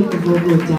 The vocal down.